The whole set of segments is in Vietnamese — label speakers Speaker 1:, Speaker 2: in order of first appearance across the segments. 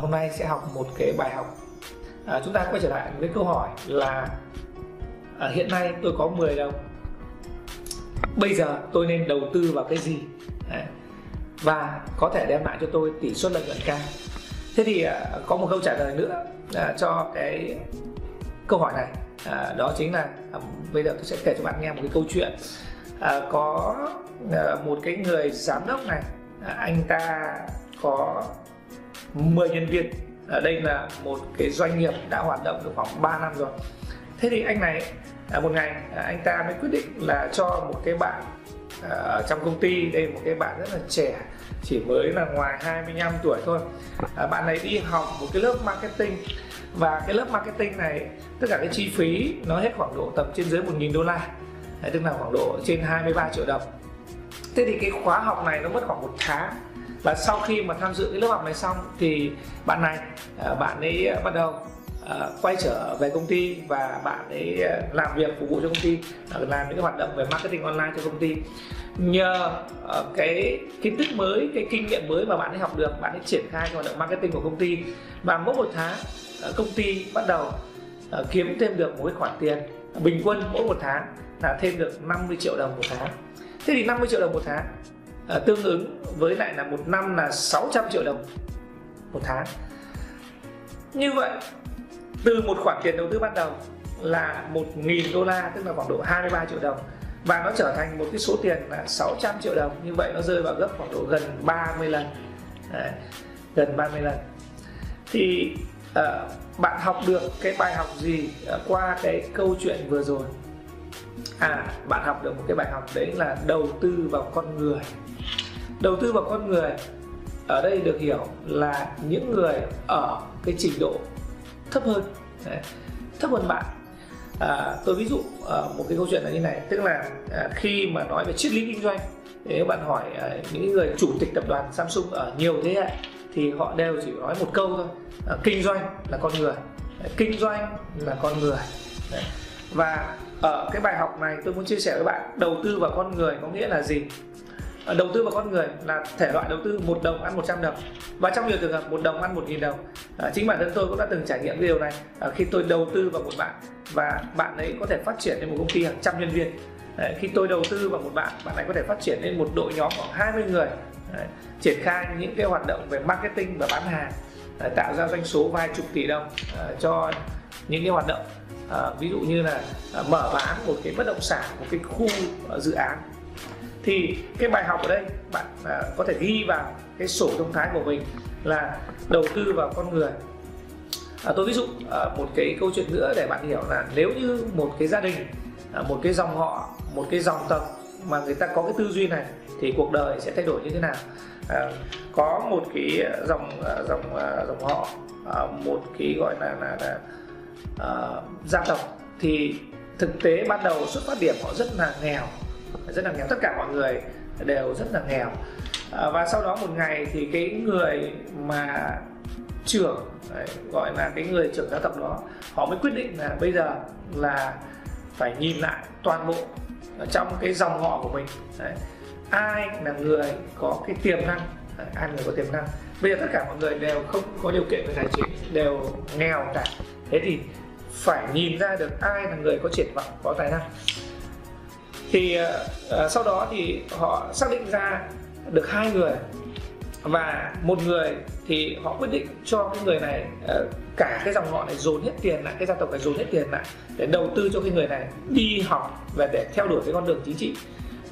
Speaker 1: hôm nay sẽ học một cái bài học. À, chúng ta quay trở lại với câu hỏi là à, hiện nay tôi có 10 đồng. Bây giờ tôi nên đầu tư vào cái gì? Đấy. và có thể đem lại cho tôi tỷ suất lợi nhuận cao. Thế thì à, có một câu trả lời nữa à, cho cái câu hỏi này. À, đó chính là à, bây giờ tôi sẽ kể cho bạn nghe một cái câu chuyện. À, có à, một cái người giám đốc này à, anh ta có 10 nhân viên. Ở đây là một cái doanh nghiệp đã hoạt động được khoảng 3 năm rồi. Thế thì anh này à, một ngày à, anh ta mới quyết định là cho một cái bạn ở trong công ty. Đây một cái bạn rất là trẻ, chỉ mới là ngoài 25 tuổi thôi. Bạn này đi học một cái lớp marketing. Và cái lớp marketing này, tất cả cái chi phí nó hết khoảng độ tầm trên dưới 1.000 đô la. Tức là khoảng độ trên 23 triệu đồng. Thế thì cái khóa học này nó mất khoảng một tháng và sau khi mà tham dự cái lớp học này xong thì bạn này à, bạn ấy bắt đầu à, quay trở về công ty và bạn ấy làm việc phục vụ cho công ty à, làm những cái hoạt động về marketing online cho công ty. Nhờ cái kiến thức mới, cái kinh nghiệm mới mà bạn ấy học được, bạn ấy triển khai cái hoạt động marketing của công ty. Và mỗi một tháng công ty bắt đầu kiếm thêm được một cái khoản tiền bình quân mỗi một tháng là thêm được 50 triệu đồng một tháng. Thế thì 50 triệu đồng một tháng uh, tương ứng với lại là một năm là 600 triệu đồng một tháng. Như vậy từ một khoản tiền đầu tư ban đầu là 1.000 đô la tức là khoảng độ 23 triệu đồng và nó trở thành một cái số tiền là 600 triệu đồng. Như vậy nó rơi vào gấp khoảng độ gần 30 lần. Đấy, gần 30 lần. Thì uh, bạn học được cái bài học gì uh, qua cái câu chuyện vừa rồi? À bạn học được một cái bài học đấy là đầu tư vào con người đầu tư vào con người ở đây được hiểu là những người ở cái trình độ thấp hơn Đấy, thấp hơn bạn à, tôi ví dụ à, một cái câu chuyện là như này tức là à, khi mà nói về triết lý kinh doanh nếu bạn hỏi à, những người chủ tịch tập đoàn Samsung ở nhiều thế hệ thì họ đều chỉ nói một câu thôi à, kinh doanh là con người kinh doanh là con người Đấy và ở cái bài học này tôi muốn chia sẻ với bạn đầu tư vào con người có nghĩa là gì? Ờ, đầu tư vào con người là thể loại đầu tư một đồng ăn 100 đồng. Và trong nhiều trường hợp một đồng ăn một nghìn đồng. À, chính bản thân tôi cũng đã từng trải nghiệm cái điều này à, khi tôi đầu tư vào một bạn và bạn ấy có thể phát triển lên một công ty hàng trăm nhân viên. Đấy, khi tôi đầu tư vào một bạn bạn ấy có thể phát triển lên một đội nhóm khoảng 20 người. Đấy, triển khai những cái hoạt động về marketing và bán hàng Đấy, tạo ra doanh số vài chục tỷ đồng uh, cho những cái hoạt động à, ví dụ như là à, mở bán một cái bất động sản một cái khu uh, dự án. Thì cái bài học ở đây bạn à, có thể ghi vào cái sổ thông thái của mình là đầu tư vào con người. À, tôi ví dụ à, một cái câu chuyện nữa để bạn hiểu là nếu như một cái gia đình à, một cái dòng họ một cái dòng tộc mà người ta có cái tư duy này thì cuộc đời sẽ thay đổi như thế nào? À, có một cái dòng dòng dòng họ à, một cái gọi là là, là uh, gia tộc thì thực tế ban đầu xuất phát điểm họ rất là nghèo rất là nghèo. Tất cả mọi người đều rất là nghèo. Uh, và sau đó một ngày thì cái người mà trưởng đấy, gọi là cái người trưởng gia tộc đó họ mới quyết định là bây giờ là phải nhìn lại toàn bộ ở trong cái dòng họ của mình. Đấy. ai là người có cái tiềm năng? Đấy, ai là người có tiềm năng? Bây giờ tất cả mọi người đều không có điều kiện về tài chính đều nghèo cả thế thì phải nhìn ra được ai là người có triển vọng có tài năng thì uh, sau đó thì họ xác định ra được hai người và một người thì họ quyết định cho cái người này uh, cả cái dòng họ này dồn hết tiền lại cái gia tộc này dồn hết tiền lại để đầu tư cho cái người này đi học và để theo đuổi cái con đường chính trị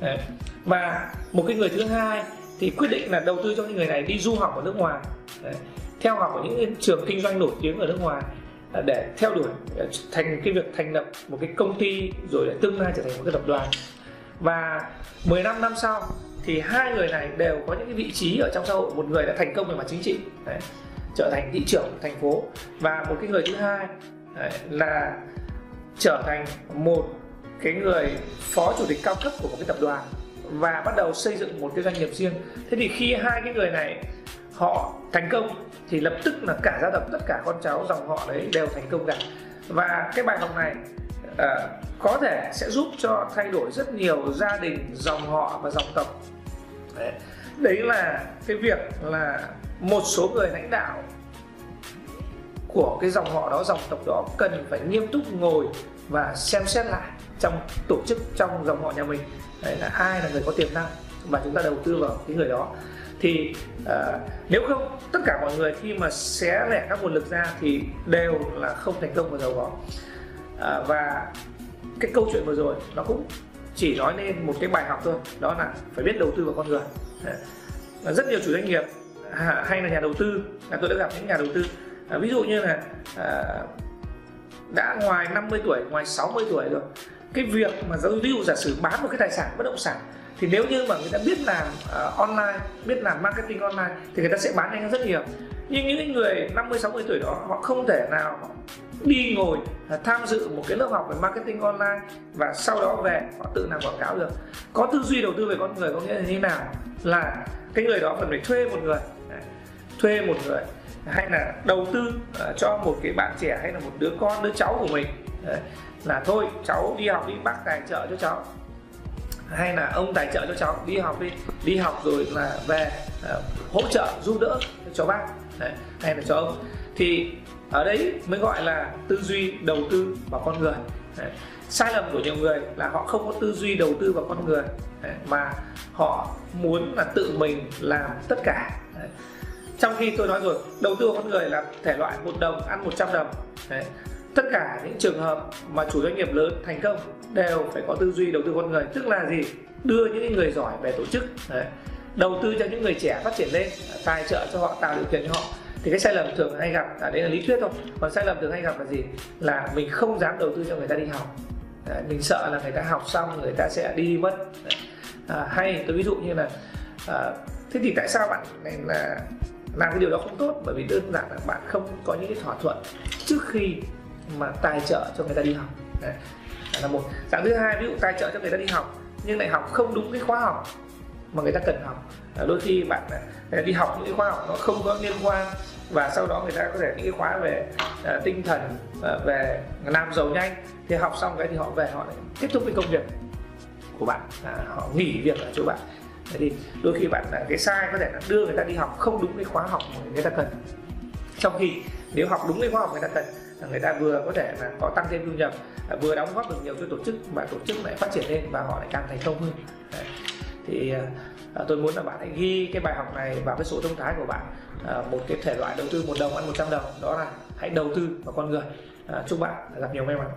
Speaker 1: Đấy. và một cái người thứ hai thì quyết định là đầu tư cho cái người này đi du học ở nước ngoài Đấy. theo học ở những trường kinh doanh nổi tiếng ở nước ngoài Ờ, để theo đuổi ờ, thành cái việc thành lập một cái công ty rồi lại tương lai trở thành một cái tập đoàn. Và 15 năm sau thì hai người này đều có những cái vị trí ở trong xã hội. Một người đã thành công về mặt chính trị đấy, trở thành thị trưởng thành phố. Và một cái người thứ hai đấy, là trở thành một cái người phó chủ tịch cao cấp của một cái tập đoàn và bắt đầu xây dựng một cái doanh nghiệp riêng. Thế thì khi hai cái người này họ thành công thì lập tức là cả gia tộc tất cả con cháu dòng họ đấy đều thành công cả. Và cái bài học này uh, có thể sẽ giúp cho thay đổi rất nhiều gia đình dòng họ và dòng tộc. Đấy, đấy là cái việc là một số người lãnh đạo của cái dòng họ đó dòng tộc đó cần phải nghiêm túc ngồi và xem xét lại trong tổ chức trong dòng họ nhà mình. Đấy là ai là người có tiềm năng và chúng ta đầu tư vào cái người đó. Thì uh, nếu không tất cả mọi người khi mà xé lẻ các nguồn lực ra thì đều là không thành công và giàu có uh, và cái câu chuyện vừa rồi nó cũng chỉ nói lên một cái bài học thôi đó là phải biết đầu tư vào con người. Uh, rất nhiều chủ doanh nghiệp à, hay là nhà đầu tư là tôi đã gặp những nhà đầu tư uh, ví dụ như là uh, đã ngoài 50 tuổi ngoài 60 tuổi rồi cái việc mà ví dụ giả sử bán một cái tài sản bất động sản thì nếu như mà người ta biết làm uh, online biết làm marketing online thì người ta sẽ bán nhanh rất nhiều. Nhưng những người 50 60 tuổi đó họ không thể nào đi ngồi uh, tham dự một cái lớp học về marketing online và sau đó về họ tự làm quảng cáo được. Có tư duy đầu tư về con người có nghĩa là như thế nào? Là cái người đó cần phải thuê một người thuê một người hay là đầu tư uh, cho một cái bạn trẻ hay là một đứa con đứa cháu của mình là thôi cháu đi học đi bác tài trợ cho cháu. Hay là ông tài trợ cho cháu đi học đi. Đi học rồi là về uh, hỗ trợ giúp đỡ cho bác. Đấy, hay là cho ông. Thì ở đấy mới gọi là tư duy đầu tư vào con người. Đấy. sai lầm của nhiều người là họ không có tư duy đầu tư vào con người. Đấy, mà họ muốn là tự mình làm tất cả. Đấy. trong khi tôi nói rồi đầu tư vào con người là thể loại một đồng ăn 100 đồng. Đấy tất cả những trường hợp mà chủ doanh nghiệp lớn thành công đều phải có tư duy đầu tư con người. Tức là gì? Đưa những người giỏi về tổ chức Đấy. đầu tư cho những người trẻ phát triển lên tài trợ cho họ tạo điều kiện cho họ. Thì cái sai lầm thường hay gặp à, đấy là lý thuyết thôi. Còn sai lầm thường hay gặp là gì? Là mình không dám đầu tư cho người ta đi học. Đấy, mình sợ là người ta học xong người ta sẽ đi mất. À, hay tôi ví dụ như là à, thế thì tại sao bạn này là làm cái điều đó không tốt? Bởi vì đơn giản là bạn không có những cái thỏa thuận trước khi mà tài trợ cho người ta đi học. Đấy. là một. Dạng thứ hai ví dụ tài trợ cho người ta đi học nhưng lại học không đúng cái khóa học mà người ta cần học. Đôi khi bạn à, đi học những cái khóa học nó không có liên quan và sau đó người ta có thể những cái khóa về uh, tinh thần uh, về làm giàu nhanh thì học xong cái thì họ về họ lại tiếp tục với công việc của bạn. À, họ nghỉ việc ở chỗ bạn. Thế thì đôi khi bạn cái sai có thể là đưa người ta đi học không đúng cái khóa học mà người ta cần. Trong khi nếu học đúng cái khóa học người ta cần người ta vừa có thể là có tăng thêm thu nhập à, vừa đóng góp được nhiều cho tổ chức và tổ chức lại phát triển lên và họ lại càng thành công hơn. Đấy. thì à, à tôi muốn là bạn hãy ghi cái bài học này vào cái sổ thông thái của bạn à, một cái thể loại đầu tư một đồng ăn 100 đồng. Đó là hãy đầu tư vào con người. À, chúc bạn gặp nhiều may mắn.